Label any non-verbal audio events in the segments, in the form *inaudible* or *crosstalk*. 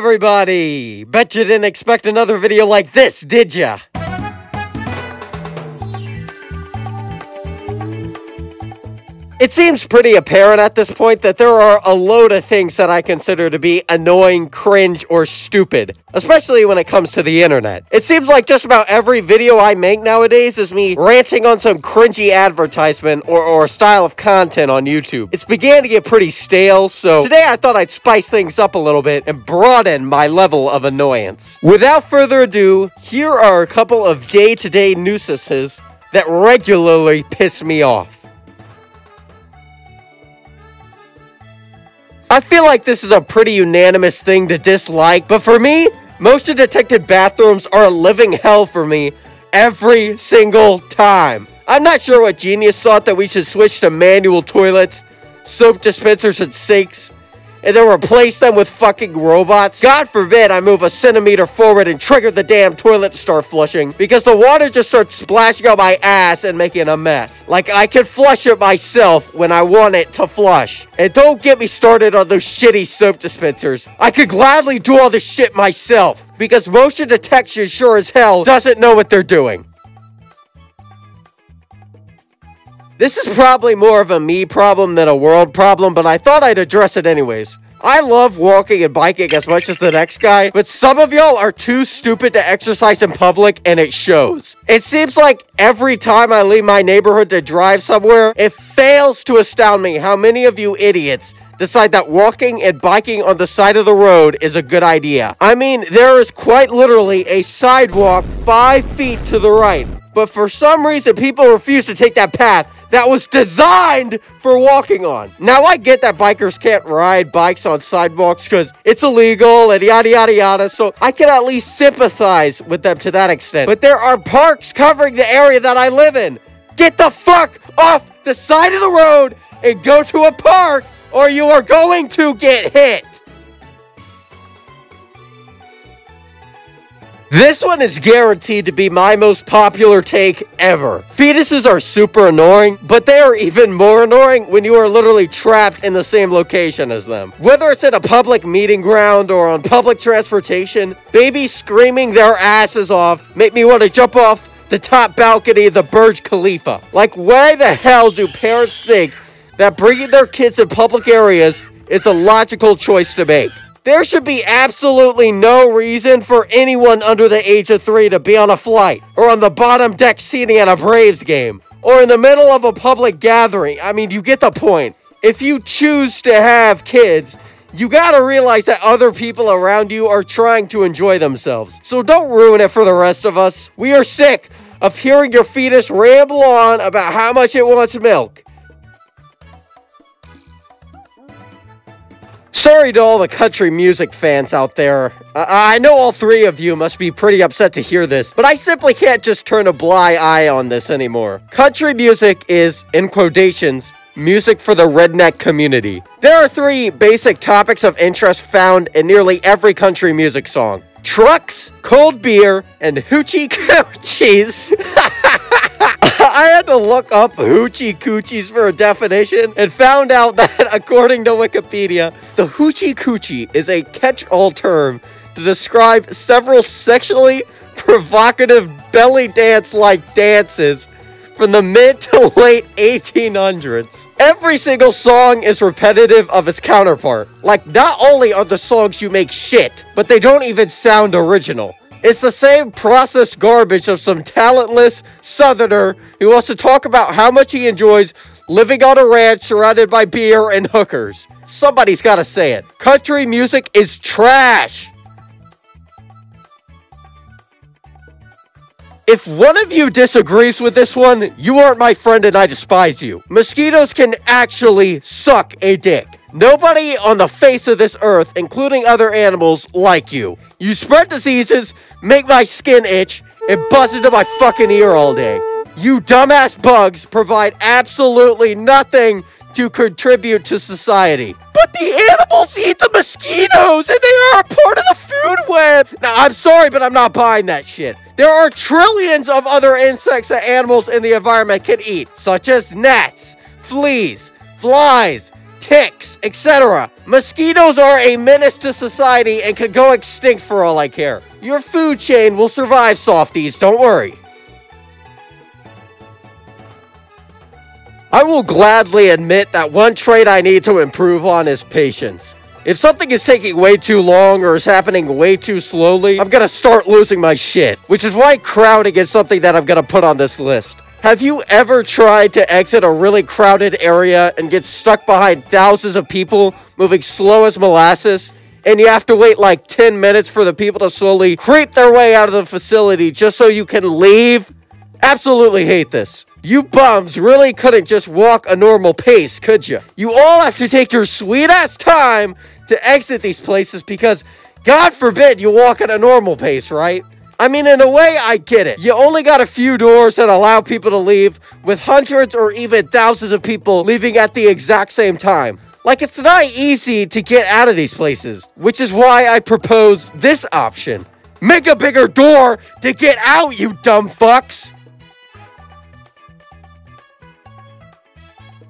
everybody! Bet you didn't expect another video like this, did ya? It seems pretty apparent at this point that there are a load of things that I consider to be annoying, cringe, or stupid, especially when it comes to the internet. It seems like just about every video I make nowadays is me ranting on some cringy advertisement or, or style of content on YouTube. It's began to get pretty stale, so today I thought I'd spice things up a little bit and broaden my level of annoyance. Without further ado, here are a couple of day-to-day -day nuisances that regularly piss me off. I feel like this is a pretty unanimous thing to dislike, but for me, motion detected bathrooms are a living hell for me every single time. I'm not sure what genius thought that we should switch to manual toilets, soap dispensers, and sinks and then replace them with fucking robots. God forbid I move a centimeter forward and trigger the damn toilet to start flushing because the water just starts splashing on my ass and making a mess. Like I can flush it myself when I want it to flush. And don't get me started on those shitty soap dispensers. I could gladly do all this shit myself because motion detection sure as hell doesn't know what they're doing. This is probably more of a me problem than a world problem, but I thought I'd address it anyways. I love walking and biking as much as the next guy, but some of y'all are too stupid to exercise in public and it shows. It seems like every time I leave my neighborhood to drive somewhere, it fails to astound me how many of you idiots decide that walking and biking on the side of the road is a good idea. I mean, there is quite literally a sidewalk five feet to the right, but for some reason people refuse to take that path that was designed for walking on. Now, I get that bikers can't ride bikes on sidewalks because it's illegal and yada yada yada, so I can at least sympathize with them to that extent. But there are parks covering the area that I live in. Get the fuck off the side of the road and go to a park or you are going to get hit. This one is guaranteed to be my most popular take ever. Fetuses are super annoying, but they are even more annoying when you are literally trapped in the same location as them. Whether it's at a public meeting ground or on public transportation, babies screaming their asses off make me want to jump off the top balcony of the Burj Khalifa. Like, why the hell do parents think that bringing their kids in public areas is a logical choice to make? There should be absolutely no reason for anyone under the age of three to be on a flight or on the bottom deck seating at a Braves game or in the middle of a public gathering. I mean, you get the point. If you choose to have kids, you gotta realize that other people around you are trying to enjoy themselves. So don't ruin it for the rest of us. We are sick of hearing your fetus ramble on about how much it wants milk. Sorry to all the country music fans out there. I know all three of you must be pretty upset to hear this, but I simply can't just turn a blind eye on this anymore. Country music is, in quotations, music for the redneck community. There are three basic topics of interest found in nearly every country music song. Trucks, cold beer, and hoochie *laughs* coochies. I had to look up hoochie coochies for a definition and found out that *laughs* according to Wikipedia, the hoochie coochie is a catch-all term to describe several sexually provocative belly dance-like dances from the mid to late 1800s. Every single song is repetitive of its counterpart. Like, not only are the songs you make shit, but they don't even sound original. It's the same processed garbage of some talentless southerner who wants to talk about how much he enjoys living on a ranch surrounded by beer and hookers. Somebody's gotta say it. Country music is trash! If one of you disagrees with this one, you aren't my friend and I despise you. Mosquitoes can actually suck a dick. Nobody on the face of this earth, including other animals, like you. You spread diseases, make my skin itch, and buzz into my fucking ear all day. You dumbass bugs provide absolutely nothing to contribute to society. But the animals eat the mosquitoes and they are a part of the food web. Now, I'm sorry, but I'm not buying that shit. There are trillions of other insects that animals in the environment can eat, such as gnats, fleas, flies, ticks, etc. Mosquitoes are a menace to society and could go extinct for all I care. Your food chain will survive, softies, don't worry. I will gladly admit that one trait I need to improve on is patience. If something is taking way too long or is happening way too slowly, I'm gonna start losing my shit. Which is why crowding is something that I'm gonna put on this list. Have you ever tried to exit a really crowded area and get stuck behind thousands of people moving slow as molasses? And you have to wait like 10 minutes for the people to slowly creep their way out of the facility just so you can leave? Absolutely hate this. You bums really couldn't just walk a normal pace, could you? You all have to take your sweet ass time to exit these places because, God forbid, you walk at a normal pace, right? I mean, in a way, I get it. You only got a few doors that allow people to leave, with hundreds or even thousands of people leaving at the exact same time. Like, it's not easy to get out of these places, which is why I propose this option. Make a bigger door to get out, you dumb fucks!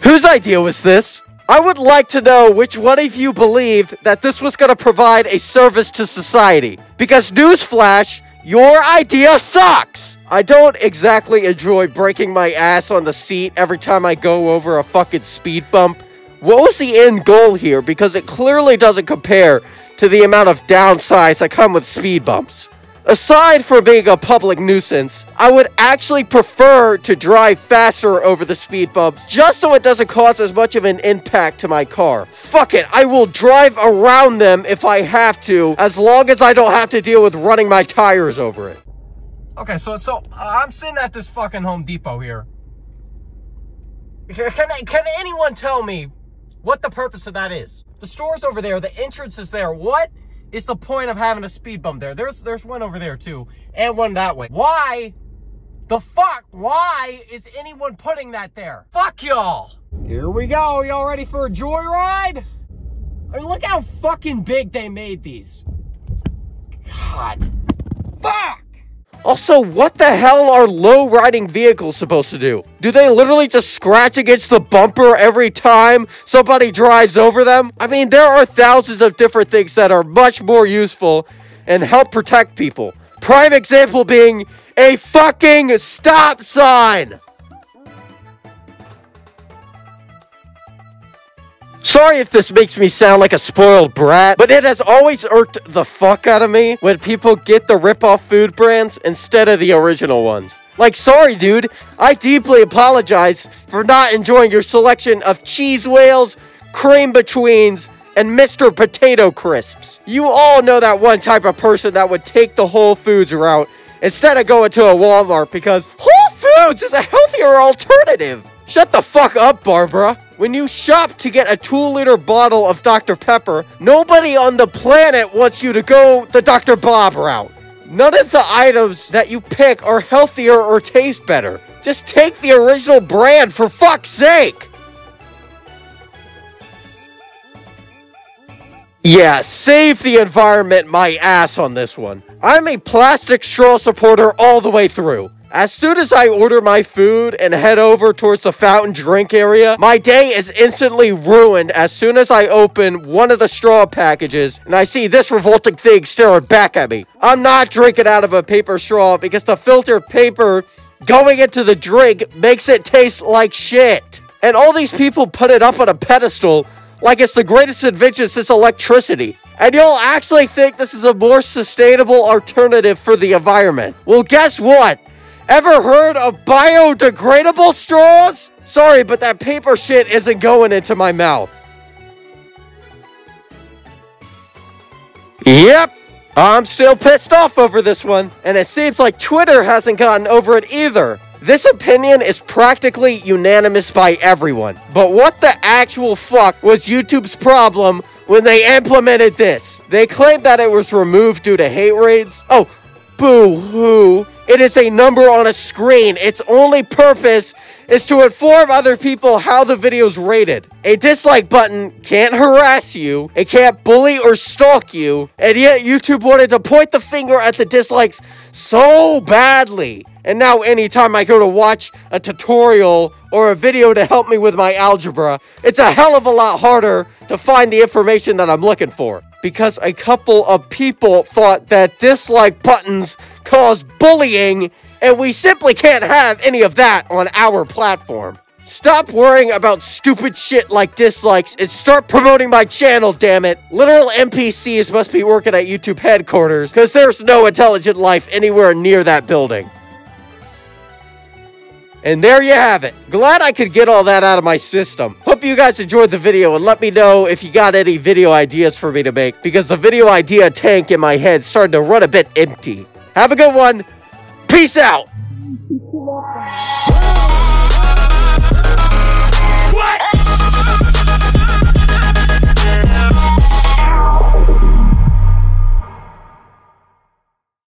Whose idea was this? I would like to know which one of you believed that this was going to provide a service to society. Because newsflash, your idea sucks! I don't exactly enjoy breaking my ass on the seat every time I go over a fucking speed bump. What was the end goal here? Because it clearly doesn't compare to the amount of downsides that come with speed bumps. Aside from being a public nuisance, I would actually prefer to drive faster over the speed bumps just so it doesn't cause as much of an impact to my car. Fuck it, I will drive around them if I have to, as long as I don't have to deal with running my tires over it. Okay, so so uh, I'm sitting at this fucking Home Depot here. Can, can anyone tell me what the purpose of that is? The store's over there, the entrance is there. What is the point of having a speed bump there? There's there's one over there too, and one that way. Why the fuck? Why is anyone putting that there? Fuck y'all. Here we go. Y'all ready for a joyride? I mean, look how fucking big they made these. God. Fuck! Also, what the hell are low riding vehicles supposed to do? Do they literally just scratch against the bumper every time somebody drives over them? I mean, there are thousands of different things that are much more useful and help protect people. Prime example being a fucking stop sign! Sorry if this makes me sound like a spoiled brat, but it has always irked the fuck out of me when people get the rip-off food brands instead of the original ones. Like, sorry, dude. I deeply apologize for not enjoying your selection of cheese whales, cream betweens, and Mr. Potato Crisps. You all know that one type of person that would take the Whole Foods route instead of going to a Walmart because Whole Foods is a healthier alternative. Shut the fuck up, Barbara. When you shop to get a 2-liter bottle of Dr. Pepper, nobody on the planet wants you to go the Dr. Bob route. None of the items that you pick are healthier or taste better. Just take the original brand for fuck's sake! Yeah, save the environment my ass on this one. I'm a plastic straw supporter all the way through. As soon as I order my food and head over towards the fountain drink area, my day is instantly ruined as soon as I open one of the straw packages and I see this revolting thing staring back at me. I'm not drinking out of a paper straw because the filtered paper going into the drink makes it taste like shit. And all these people put it up on a pedestal like it's the greatest invention since electricity. And you'll actually think this is a more sustainable alternative for the environment. Well, guess what? Ever heard of biodegradable straws? Sorry, but that paper shit isn't going into my mouth. Yep, I'm still pissed off over this one, and it seems like Twitter hasn't gotten over it either. This opinion is practically unanimous by everyone. But what the actual fuck was YouTube's problem when they implemented this? They claimed that it was removed due to hate raids. Oh, Boo hoo. It is a number on a screen. Its only purpose is to inform other people how the video's rated. A dislike button can't harass you, it can't bully or stalk you, and yet YouTube wanted to point the finger at the dislikes so badly. And now anytime I go to watch a tutorial or a video to help me with my algebra, it's a hell of a lot harder to find the information that I'm looking for. Because a couple of people thought that dislike buttons cause bullying, and we simply can't have any of that on our platform. Stop worrying about stupid shit like dislikes and start promoting my channel, damn it. Literal NPCs must be working at YouTube headquarters, because there's no intelligent life anywhere near that building. And there you have it. Glad I could get all that out of my system. Hope you guys enjoyed the video and let me know if you got any video ideas for me to make because the video idea tank in my head started to run a bit empty. Have a good one. Peace out.